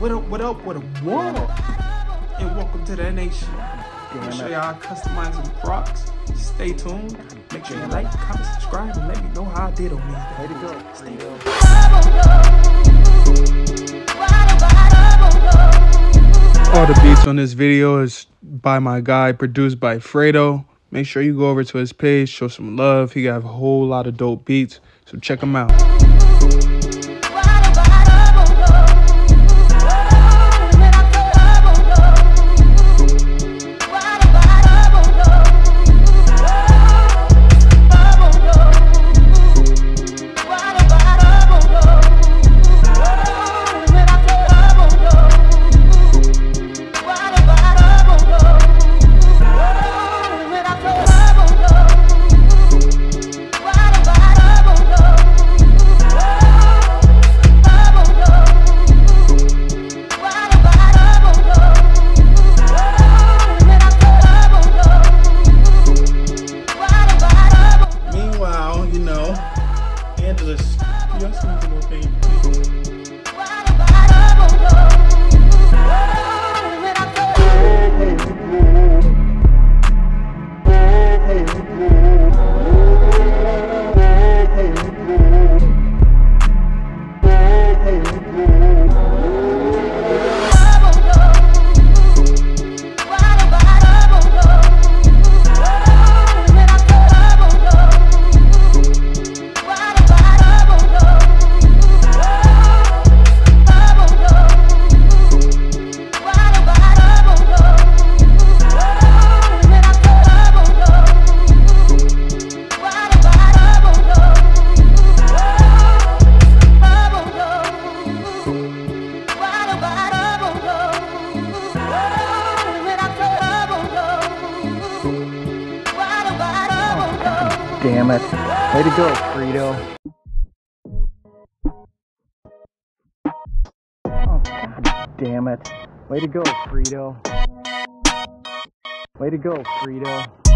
What up, what up, what up, what up? And welcome to the nation. I'm gonna show y'all customizing Crocs. Stay tuned. Make sure you like, comment, subscribe, and let me know how I did on these. Way to go. Stay tuned. All the beats on this video is by my guy, produced by Fredo. Make sure you go over to his page, show some love. He got a whole lot of dope beats, so check him out. Way to go, Frito. Oh, damn it. Way to go, Frito. Way to go, Frito.